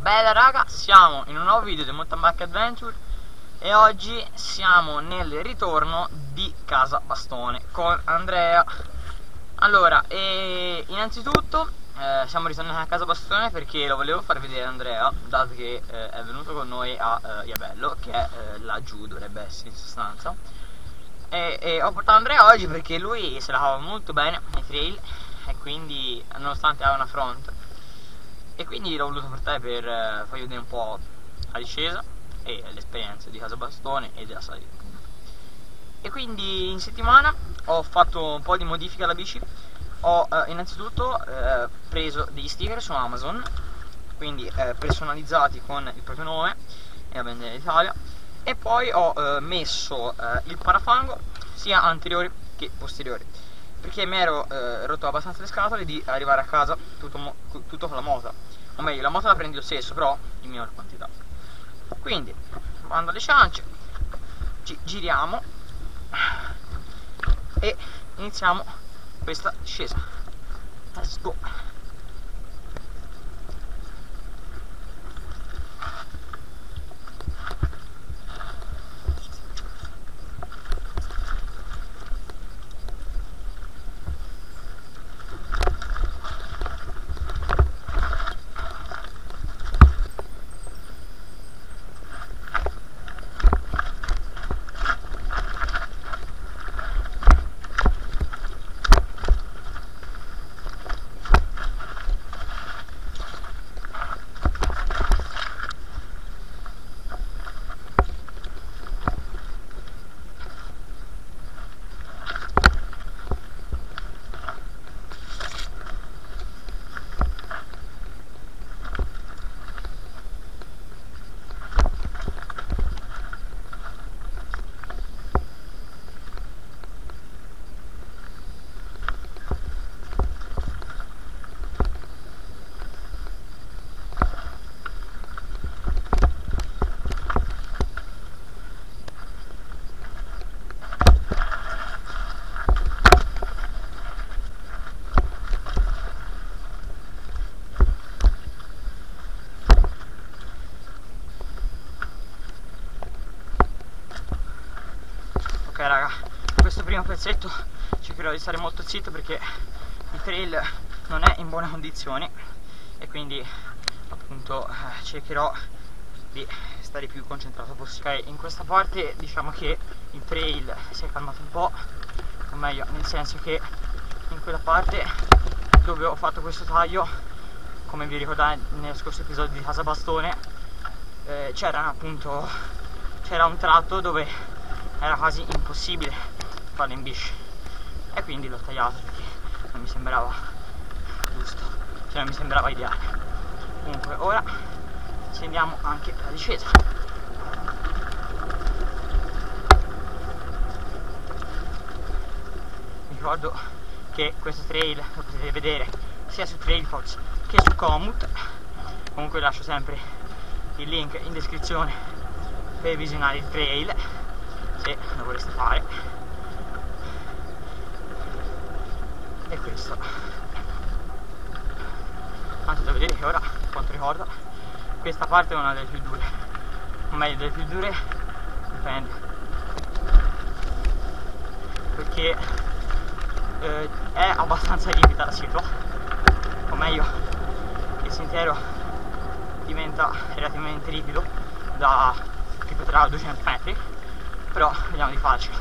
bella raga, siamo in un nuovo video di Mountain Bike Adventure e oggi siamo nel ritorno di Casa Bastone con Andrea. Allora, innanzitutto eh, siamo ritornati a Casa Bastone perché lo volevo far vedere Andrea dato che eh, è venuto con noi a eh, Iabello che è eh, laggiù, dovrebbe essere in sostanza. E, e ho portato Andrea oggi perché lui se la cava molto bene nei trail e quindi nonostante ha una front e quindi l'ho voluto portare per eh, fargli vedere un po' la discesa e l'esperienza di Casa Bastone e della salita e quindi in settimana ho fatto un po' di modifiche alla bici. Ho eh, innanzitutto eh, preso degli sticker su Amazon quindi eh, personalizzati con il proprio nome e la bandiera d'Italia. E poi ho eh, messo eh, il parafango sia anteriori che posteriori perché mi ero eh, rotto abbastanza le scatole di arrivare a casa tutto, tutto con la moto o meglio la moto la prendi lo stesso però in minor quantità. Quindi bando alle ciance ci giriamo e iniziamo questa discesa. Let's go raga questo primo pezzetto cercherò di stare molto zitto perché il trail non è in buone condizioni e quindi appunto eh, cercherò di stare più concentrato possibile. Okay, in questa parte diciamo che il trail si è calmato un po' o meglio nel senso che in quella parte dove ho fatto questo taglio come vi ricordate nello scorso episodio di Casa Bastone eh, c'era appunto c'era un tratto dove era quasi impossibile farlo in bici. E quindi l'ho tagliato perché non mi sembrava giusto cioè non mi sembrava ideale. Comunque ora scendiamo anche la discesa. Vi ricordo che questo trail lo potete vedere sia su Trailfox che su Komoot comunque lascio sempre il link in descrizione per visionare il trail se lo vorreste fare. E questo. Tanto da vedere che ora quanto ricordo questa parte è una delle più dure. O meglio delle più dure dipende. Perché eh, è abbastanza ripida la situa o meglio il sentiero diventa relativamente ripido da tipo tra 200 metri però vediamo di farcela.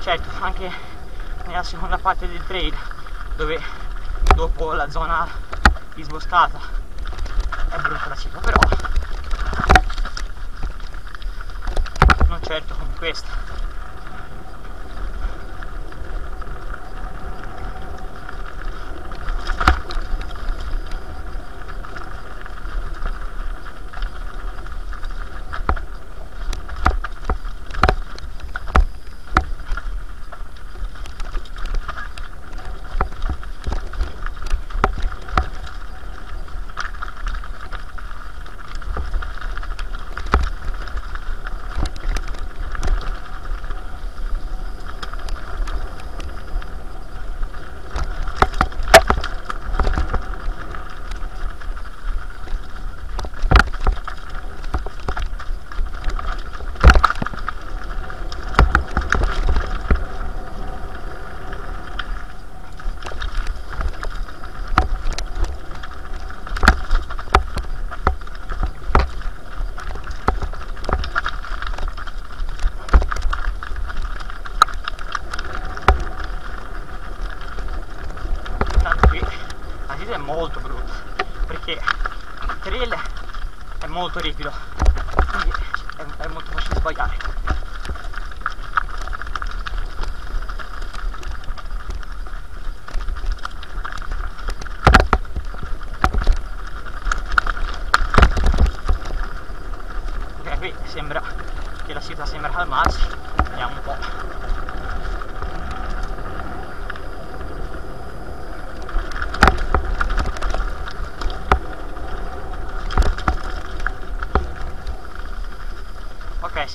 Certo anche nella seconda parte del trail dove dopo la zona disboscata è brutta la città però non certo come questa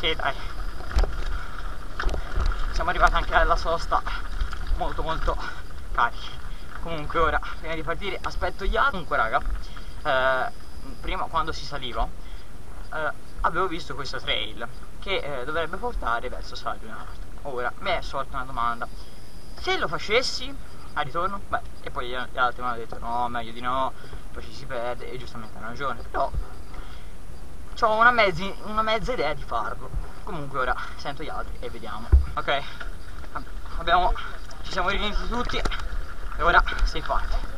sì, dai. Siamo arrivati anche alla sosta molto molto carichi. Comunque ora, prima di partire, aspetto gli altri. Comunque raga, eh, prima quando si saliva, eh, avevo visto questo trail che eh, dovrebbe portare verso Salvio Ora, mi è sorta una domanda. Se lo facessi a ritorno, beh, e poi gli altri mi hanno detto no, meglio di no, poi ci si perde e giustamente hanno ragione. Però ho una, mezzi, una mezza idea di farlo. Comunque ora sento gli altri e vediamo. Ok, abbiamo, ci siamo riuniti tutti e ora si parte.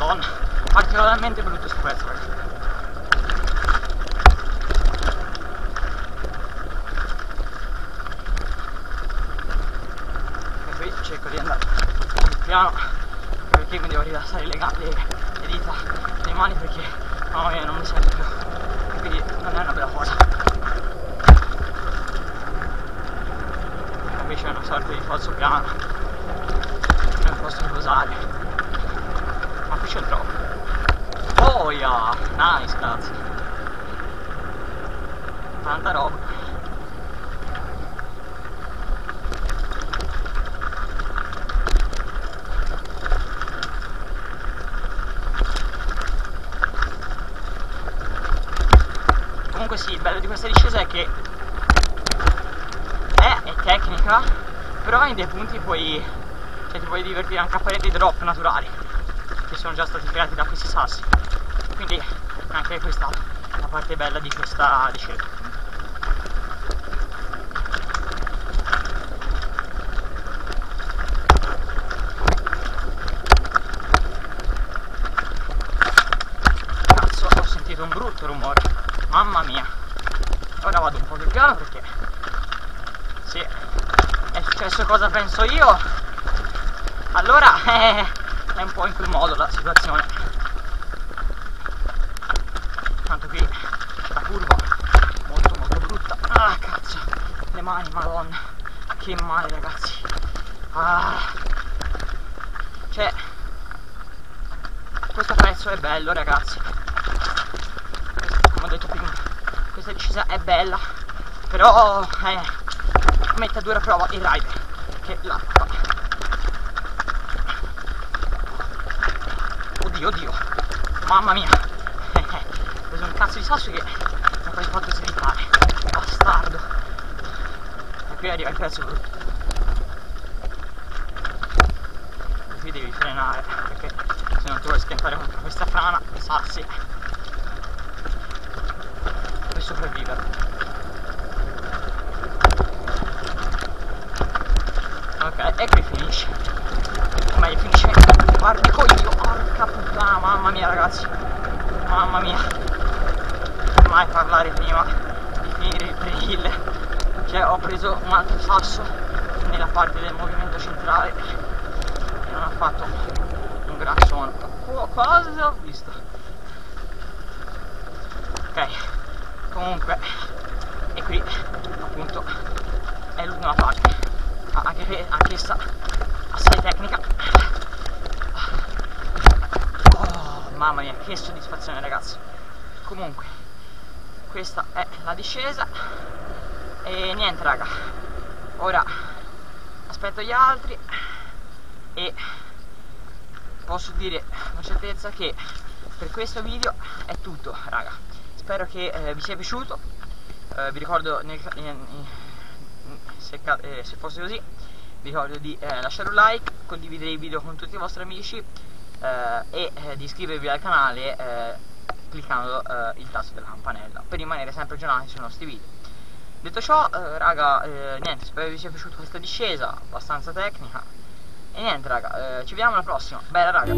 Madonna, particolarmente brutto sto pezzo ragazzi. E qui cerco di andare piano perché mi devo rilassare le gambe, le, dita, le mani perché mamma mia non mi sento più. E quindi non è una bella cosa. E qui c'è una sorta di falso piano. Non posso riposare. Ma qui c'è drop. Oh yeah, nice, grazie. Tanta roba. Comunque sì, il bello di questa discesa è che è, è tecnica, però in dei punti puoi, cioè, ti puoi divertire anche a fare dei drop naturali che sono già stati creati da questi sassi. Quindi anche questa è la parte bella di questa discesa. Un brutto rumore. Mamma mia. Ora vado un po' più piano perché sì, è successo cosa penso io. Allora eh, è un po' in quel modo la situazione. Tanto qui la curva molto molto brutta. Ah cazzo, le mani, madonna, che male ragazzi. Ah. Cioè, questo pezzo è bello ragazzi. Come ho detto prima, questa discesa è bella, però eh, mette a dura prova il rider che la fa. Oddio, oddio, mamma mia, ho preso un cazzo di sasso che mi ha quasi fatto slittare, bastardo. E qui arriva il pezzo brutto. Qui devi frenare perché se non ti vuoi schiantare contro questa frana, sassi, per sopravvivere. Ok, e qui finisce. O meglio finisce. Guarda, dico io, porca puttana, mamma mia ragazzi. mamma mia. Mai parlare prima di finire il pre-hill cioè ho preso un altro sasso nella parte del movimento centrale. E non ha fatto un gran suono cosa ho visto? Ok. Comunque e qui appunto è l'ultima parte anche anch'essa assai tecnica. Oh, mamma mia che soddisfazione ragazzi. Comunque questa è la discesa. E niente raga. Ora aspetto gli altri. E posso dire con certezza che per questo video è tutto raga. Spero che eh, vi sia piaciuto. Eh, vi ricordo nel, in, in, se, eh, se, fosse così vi ricordo di eh, lasciare un like condividere i video con tutti i vostri amici eh, e eh, di iscrivervi al canale cliccando il tasto della campanella per rimanere sempre aggiornati sui nostri video. Detto ciò raga niente spero vi sia piaciuta questa discesa abbastanza tecnica. E niente raga ci vediamo alla prossima. Bella raga